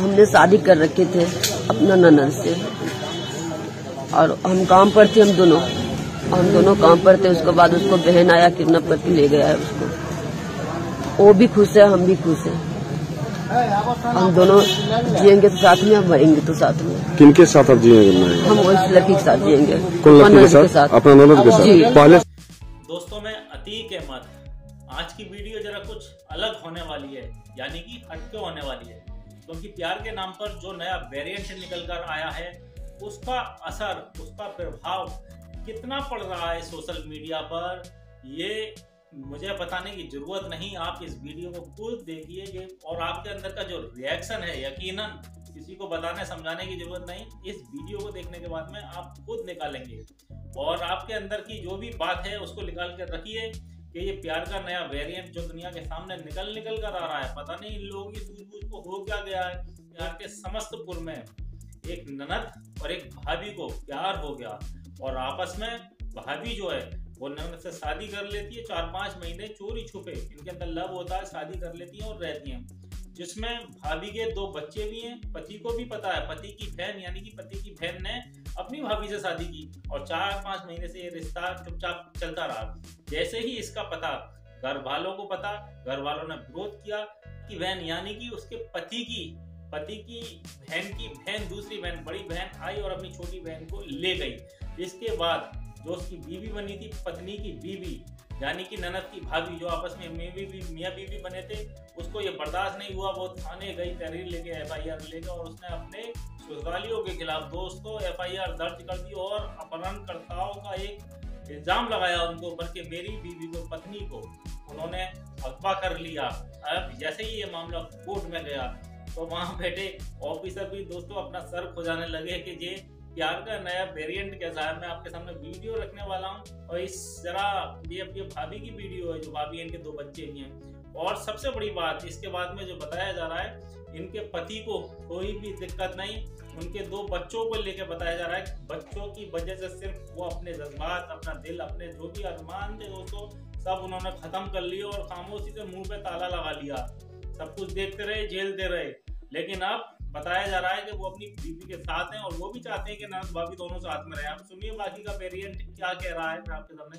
हमने शादी कर रखे थे अपना ननद से। और हम काम पर थे हम दोनों। हम दोनों काम पर थे उसके बाद उसको बहन आया किडनैप करके ले गया है उसको। वो भी खुश है हम भी खुश है। हम दोनों जिएँगे तो साथ में हम मरेंगे तो साथ में। किनके साथ आप जिएँगे? हम उस लड़की के साथ जिएँगे। कौन के साथ? अपना ननद के साथ। पहले दोस्तों में अतीक अहमद। आज की वीडियो जरा कुछ अलग होने वाली है यानी कि हटके होने वाली है। क्योंकि तो प्यार के नाम पर जो नया वेरिएंट निकल कर आया है, उसका असर, उसका प्रभाव कितना पड़ रहा है सोशल मीडिया पर, ये मुझे बताने की ज़रूरत नहीं। आप इस वीडियो को खुद देखिए और आपके अंदर का जो रिएक्शन है, यकीनन किसी को बताने, समझाने की ज़रूरत नहीं। इस वीडियो को देखने के बाद में आप खुद निकालेंगे और आपके अंदर की जो भी बात है, उसको निकाल कर रखिए। कि ये प्यार का नया वेरिएंट जो दुनिया के सामने निकल निकल कर आ रहा है, पता नहीं इन लोगों की सूझबूझ को हो क्या गया है। प्यार के समस्तपुर में एक ननद और एक भाभी को प्यार हो गया और आपस में भाभी जो है, वो ननद से शादी कर लेती है चार पाँच महीने चोरी छुपे। इनके अंदर लव होता है, शादी कर लेती है और रहती हैं। जिसमें भाभी के दो बच्चे भी हैं, पति को भी पता है, पति की बहन, यानी कि पति की बहन ने अपनी भाभी से शादी की और चार पाँच महीने से ये रिश्ता चुपचाप चलता रहा। जैसे ही इसका पता, घर वालों को पता, घर वालों ने विरोध किया कि बहन, यानी कि उसके पति की पति की बहन की बहन, दूसरी बहन, बड़ी बहन आई और अपनी छोटी बहन को ले गई। इसके बाद जो उसकी बीवी बनी थी, पत्नी की बीवी, यानी कि ननद की भाभी जो आपस में मियाँ बीवी मियाँ बीवी बने थे, उसको ये बर्दाश्त नहीं हुआ, वो थाने गई तहरीर लेके एफ़ आई आर लेकर और उसने अपने ससुरालियों के खिलाफ दोस्तों एफआईआर दर्ज कर दी और अपहरणकर्ताओं का एक इल्ज़ाम लगाया उनको बल्कि मेरी बीवी को, पत्नी को उन्होंने अगवा कर लिया। अब जैसे ही ये मामला कोर्ट में गया तो वहाँ बैठे ऑफिसर भी दोस्तों अपना सर खोजाने लगे कि ये प्यार का नया वेरिएंट कैसा है मैं आपके सामने वीडियो रखने वाला हूँ। और इस जरा ये ये भाभी की वीडियो है, जो भाभी इनके दो बच्चे भी हैं। और सबसे बड़ी बात, इसके बाद में जो बताया जा रहा है, इनके पति को कोई भी दिक्कत नहीं, उनके दो बच्चों को लेकर बताया जा रहा है। बच्चों की वजह से सिर्फ़ वो अपने जज्बात, अपना दिल, अपने जो भी अरमान थे दोस्तों, सब उन्होंने खत्म कर लिए और खामोशी से मुँह पे ताला लगा लिया। सब कुछ देखते रहे झेलते रहे। लेकिन अब बताया जा रहा है कि वो अपनी बीबी के साथ हैं और वो भी चाहते हैं कि नर्स भाभी दोनों साथ में रहे। आप सुनिए बाकी का पेरियंट क्या कह रहा है, मैं आपके सामने